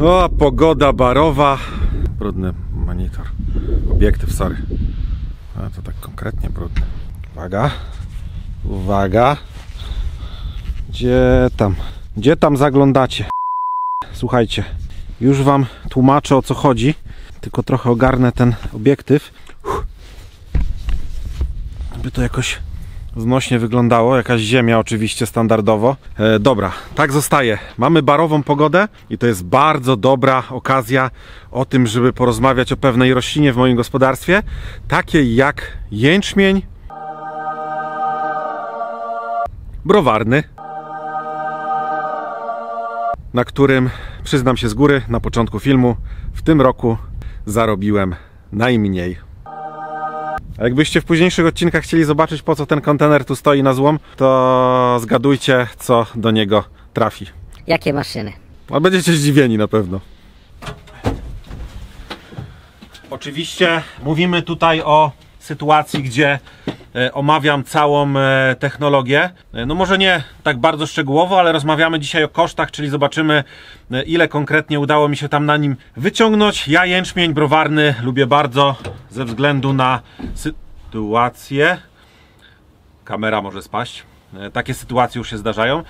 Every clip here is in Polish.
O, pogoda barowa. Brudny monitor. Obiektyw, sorry. A to tak konkretnie brudny. Uwaga. Uwaga. Gdzie tam? Gdzie tam zaglądacie? Słuchajcie, już wam tłumaczę o co chodzi. Tylko trochę ogarnę ten obiektyw. Uff. Aby to jakoś znośnie wyglądało. Jakaś ziemia oczywiście standardowo. E, dobra, tak zostaje. Mamy barową pogodę i to jest bardzo dobra okazja o tym, żeby porozmawiać o pewnej roślinie w moim gospodarstwie, takiej jak jęczmień browarny, na którym, przyznam się z góry, na początku filmu, w tym roku zarobiłem najmniej. A jakbyście w późniejszych odcinkach chcieli zobaczyć, po co ten kontener tu stoi na złom, to zgadujcie, co do niego trafi. Jakie maszyny? A będziecie zdziwieni na pewno. Oczywiście mówimy tutaj o sytuacji, gdzie e, omawiam całą e, technologię. E, No może nie tak bardzo szczegółowo, ale rozmawiamy dzisiaj o kosztach, czyli zobaczymy ile konkretnie udało mi się tam na nim wyciągnąć. Ja jęczmień browarny lubię bardzo ze względu na sytuację. Kamera może spaść. Takie sytuacje już się zdarzają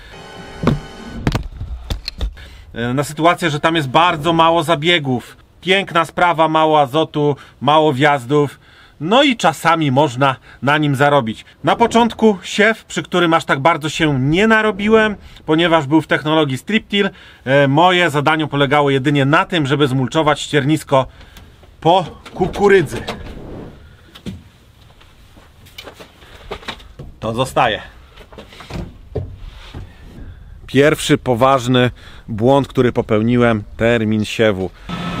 na sytuację, że tam jest bardzo mało zabiegów. Piękna sprawa, mało azotu, mało wjazdów. No i czasami można na nim zarobić. Na początku siew, przy którym aż tak bardzo się nie narobiłem, ponieważ był w technologii striptil. E, Moje zadanie polegało jedynie na tym, żeby zmulczować ściernisko po kukurydzy. To zostaje. Pierwszy poważny błąd, który popełniłem, termin siewu.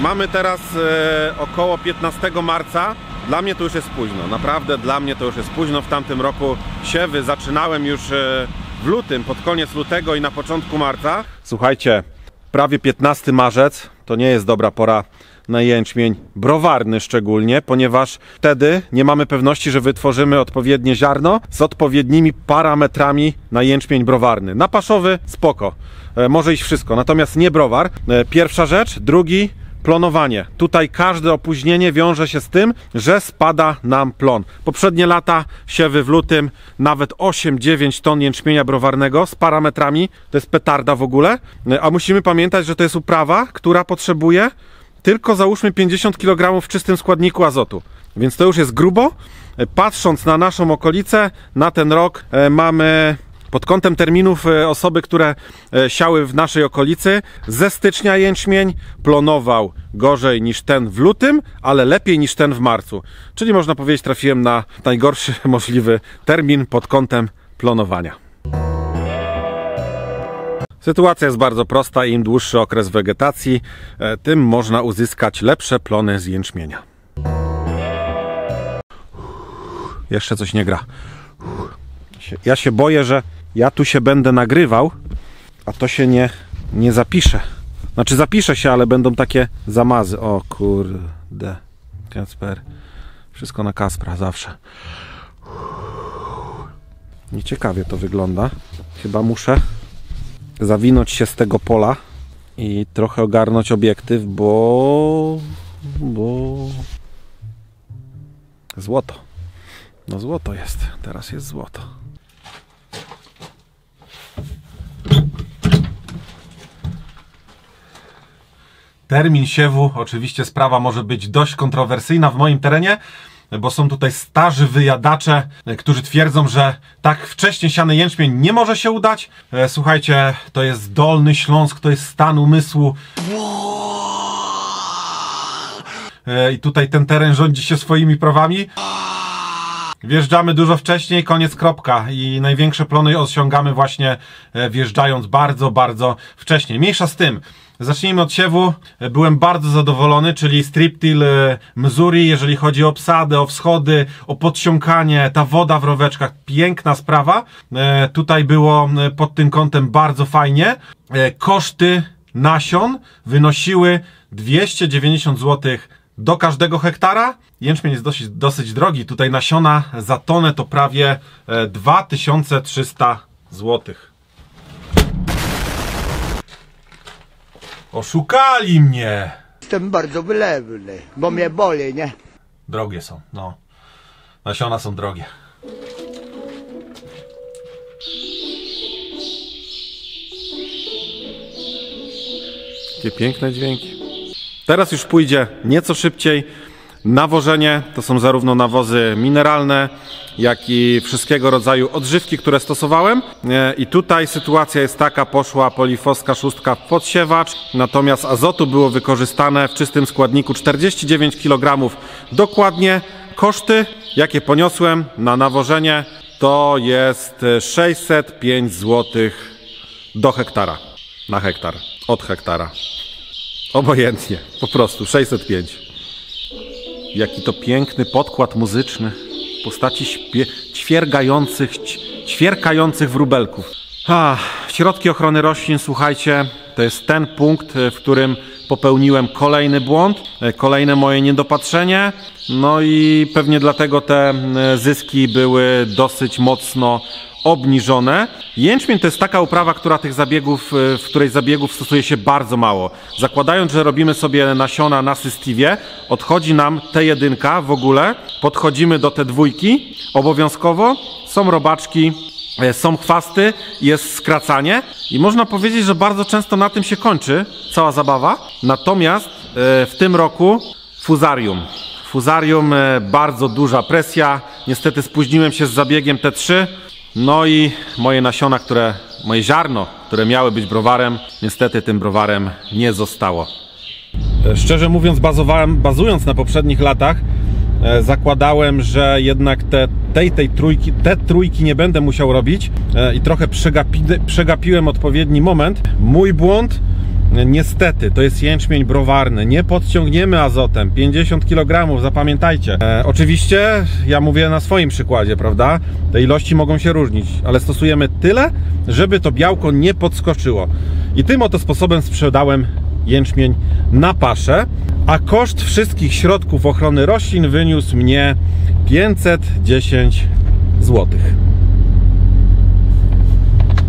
Mamy teraz e, około 15 marca. Dla mnie to już jest późno. Naprawdę dla mnie to już jest późno. W tamtym roku siewy zaczynałem już e, w lutym, pod koniec lutego i na początku marca. Słuchajcie, prawie 15 marzec to nie jest dobra pora na jęczmień browarny szczególnie, ponieważ wtedy nie mamy pewności, że wytworzymy odpowiednie ziarno z odpowiednimi parametrami na jęczmień browarny. Na paszowy spoko, e, może iść wszystko, natomiast nie browar. E, Pierwsza rzecz, drugi plonowanie. Tutaj każde opóźnienie wiąże się z tym, że spada nam plon. Poprzednie lata siewy w lutym nawet 8-9 ton jęczmienia browarnego z parametrami, to jest petarda w ogóle, a musimy pamiętać, że to jest uprawa, która potrzebuje tylko załóżmy 50 kg w czystym składniku azotu. Więc to już jest grubo. Patrząc na naszą okolicę, na ten rok e, mamy pod kątem terminów e, osoby, które e, siały w naszej okolicy, ze stycznia jęczmień plonował gorzej niż ten w lutym, ale lepiej niż ten w marcu. Czyli można powiedzieć, trafiłem na najgorszy możliwy termin pod kątem plonowania. Sytuacja jest bardzo prosta. Im dłuższy okres wegetacji, e, tym można uzyskać lepsze plony z jęczmienia. Jeszcze coś nie gra. Ja się boję, że ja tu się będę nagrywał, a to się nie, nie zapisze. Znaczy zapisze się, ale będą takie zamazy. O kurde. Kacper. Wszystko na Kaspra zawsze. Nieciekawie to wygląda. Chyba muszę zawinąć się z tego pola i trochę ogarnąć obiektyw, bo. bo. Złoto. No złoto jest. Teraz jest złoto. Termin siewu, oczywiście sprawa może być dość kontrowersyjna w moim terenie, bo są tutaj starzy wyjadacze, którzy twierdzą, że tak wcześnie siany jęczmień nie może się udać. E, Słuchajcie, to jest Dolny Śląsk, to jest stan umysłu. E, I tutaj ten teren rządzi się swoimi prawami. Wjeżdżamy dużo wcześniej, koniec kropka i największe plony osiągamy właśnie e, wjeżdżając bardzo, bardzo wcześnie. Mniejsza z tym. Zacznijmy od siewu. Byłem bardzo zadowolony, czyli striptil e, Missouri, jeżeli chodzi o obsadę, o wschody, o podsiąkanie, ta woda w roweczkach, piękna sprawa. E, Tutaj było e, pod tym kątem bardzo fajnie. Koszty nasion wynosiły 290 zł do każdego hektara. Jęczmień jest dosyć, dosyć drogi. Tutaj nasiona za tonę to prawie e, 2300 zł. Oszukali mnie! Jestem bardzo wylewny, bo mnie boli, nie? Drogie są, no. Nasiona są drogie. Jakie piękne dźwięki. Teraz już pójdzie nieco szybciej. Nawożenie to są zarówno nawozy mineralne, jak i wszystkiego rodzaju odżywki, które stosowałem. E, I tutaj sytuacja jest taka, poszła polifoska szóstka w podsiewacz, natomiast azotu było wykorzystane w czystym składniku 49 kg dokładnie. Koszty, jakie poniosłem na nawożenie, to jest 605 zł do hektara. Na hektar. Od hektara. Obojętnie. Po prostu 605. Jaki to piękny podkład muzyczny postaci śpie- ćwiergających, ćwierkających wróbelków. A, środki ochrony roślin, słuchajcie, to jest ten punkt, e, w którym popełniłem kolejny błąd, e, kolejne moje niedopatrzenie. No i pewnie dlatego te e, zyski były dosyć mocno obniżone. Jęczmień to jest taka uprawa, która tych zabiegów, y, w której zabiegów stosuje się bardzo mało. Zakładając, że robimy sobie nasiona na systiwie, odchodzi nam T1 w ogóle, podchodzimy do te dwójki obowiązkowo, są robaczki, e, są chwasty, jest skracanie i można powiedzieć, że bardzo często na tym się kończy cała zabawa. Natomiast e, w tym roku fuzarium. Fuzarium, e, bardzo duża presja. Niestety spóźniłem się z zabiegiem T3. No i moje nasiona, które, moje ziarno, które miały być browarem, niestety tym browarem nie zostało. E, Szczerze mówiąc, bazowałem, bazując na poprzednich latach, e, zakładałem, że jednak te, tej, tej trójki, te trójki nie będę musiał robić e, i trochę przegapi, przegapiłem odpowiedni moment. Mój błąd, niestety, to jest jęczmień browarny. Nie podciągniemy azotem. 50 kg, zapamiętajcie. E, oczywiście, ja mówię na swoim przykładzie, prawda? Te ilości mogą się różnić, ale stosujemy tyle, żeby to białko nie podskoczyło. I tym oto sposobem sprzedałem jęczmień na paszę, a koszt wszystkich środków ochrony roślin wyniósł mnie 510 zł.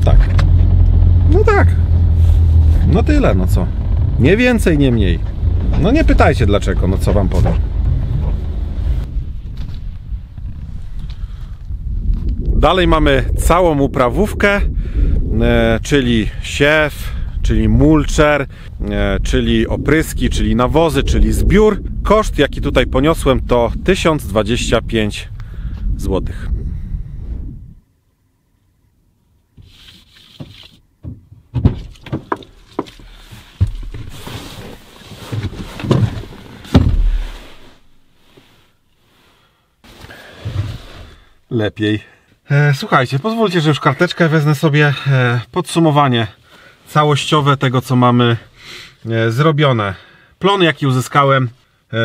Tak. No tak. No tyle, no co. Nie więcej, nie mniej. No nie pytajcie dlaczego, no co wam powiem. Dalej mamy całą uprawówkę, e, czyli siew, czyli mulcher, e, czyli opryski, czyli nawozy, czyli zbiór. Koszt, jaki tutaj poniosłem, to 1025 zł. Lepiej. E, słuchajcie, pozwólcie, że już karteczkę wezmę sobie. E, podsumowanie całościowe tego, co mamy e, zrobione. Plon, jaki uzyskałem,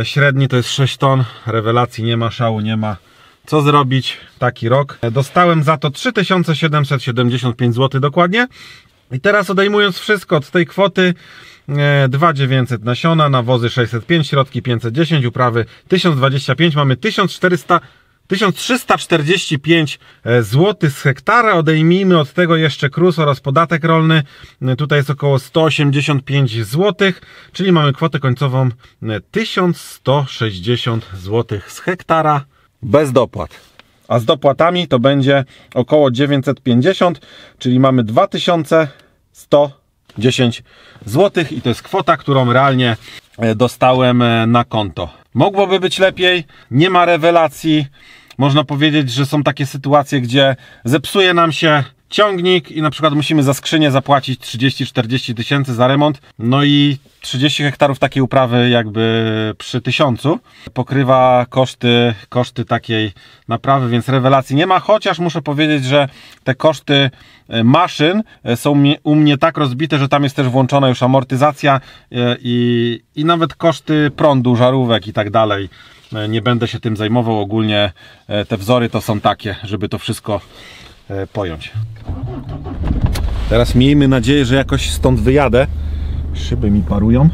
średni to jest 6 ton. Rewelacji nie ma, szału nie ma. Co zrobić? Taki rok. Dostałem za to 3775 zł dokładnie. I teraz odejmując wszystko od tej kwoty, e, 2900 nasiona, nawozy 605, środki 510, uprawy 1025, mamy 1400 1345 zł z hektara. Odejmijmy od tego jeszcze KRUS oraz podatek rolny. E, Tutaj jest około 185 zł, czyli mamy kwotę końcową e, 1160 zł z hektara bez dopłat. A z dopłatami to będzie około 950, czyli mamy 2110 zł i to jest kwota, którą realnie e, dostałem e, na konto. Mogłoby być lepiej, nie ma rewelacji. Można powiedzieć, że są takie sytuacje, gdzie zepsuje nam się ciągnik i na przykład musimy za skrzynię zapłacić 30-40 tysięcy za remont. No i 30 hektarów takiej uprawy jakby przy tysiącu pokrywa koszty, koszty takiej naprawy, więc rewelacji nie ma, chociaż muszę powiedzieć, że te koszty e, maszyn e, są u mnie tak rozbite, że tam jest też włączona już amortyzacja e, i, i nawet koszty prądu, żarówek i tak dalej. E, Nie będę się tym zajmował. Ogólnie e, te wzory to są takie, żeby to wszystko e, pojąć. Teraz miejmy nadzieję, że jakoś stąd wyjadę. Szyby mi parują.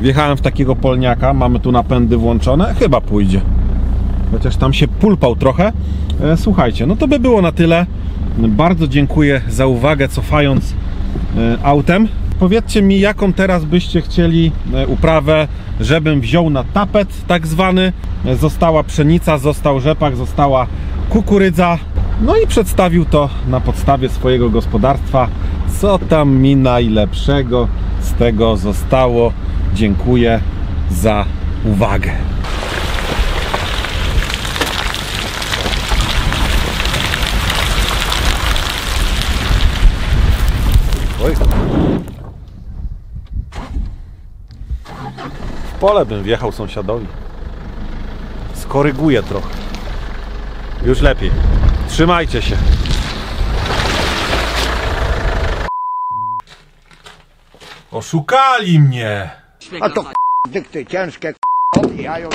Wjechałem w takiego polniaka, mamy tu napędy włączone, chyba pójdzie. Chociaż tam się pulpał trochę. Słuchajcie, no to by było na tyle. Bardzo dziękuję za uwagę cofając autem. Powiedzcie mi, jaką teraz byście chcieli e, uprawę, żebym wziął na tapet tak zwany. E, Została pszenica, został rzepak, została kukurydza. No i przedstawił to na podstawie swojego gospodarstwa. Co tam mi najlepszego z tego zostało. Dziękuję za uwagę. Oj. W pole bym wjechał sąsiadowi. Skoryguję trochę. Już lepiej. Trzymajcie się. Oszukali mnie. A to k***, dykty ciężkie, k***, obijają.